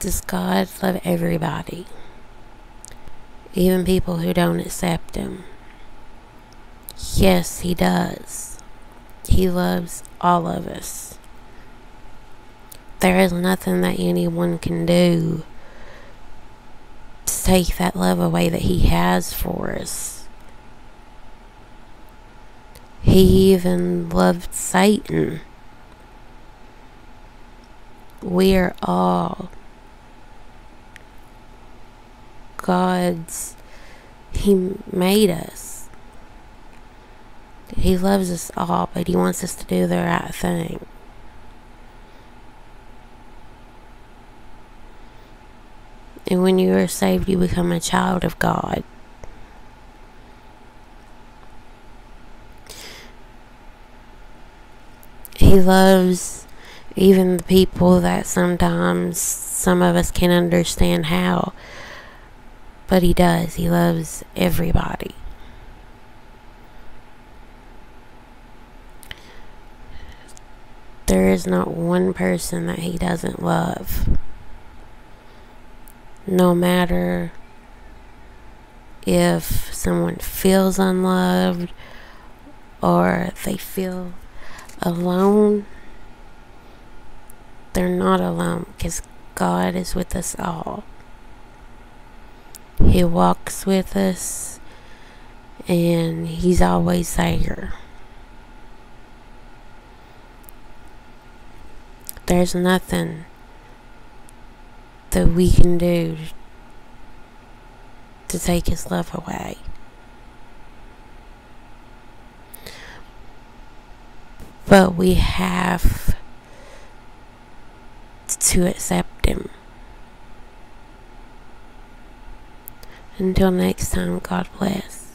Does God love everybody? Even people who don't accept Him? Yes, He does. He loves all of us. There is nothing that anyone can do to take that love away that He has for us. He even loved Satan. We are all God's. He made us. He loves us all, but He wants us to do the right thing. And when you are saved, you become a child of God. He loves even the people that sometimes some of us can't understand how. But He does. He loves everybody. There is not one person that He doesn't love no matter if someone feels unloved or they feel alone, they're not alone because God is with us all. He walks with us and He's always there. There's nothing that we can do to take his love away. But we have to accept him. Until next time, God bless.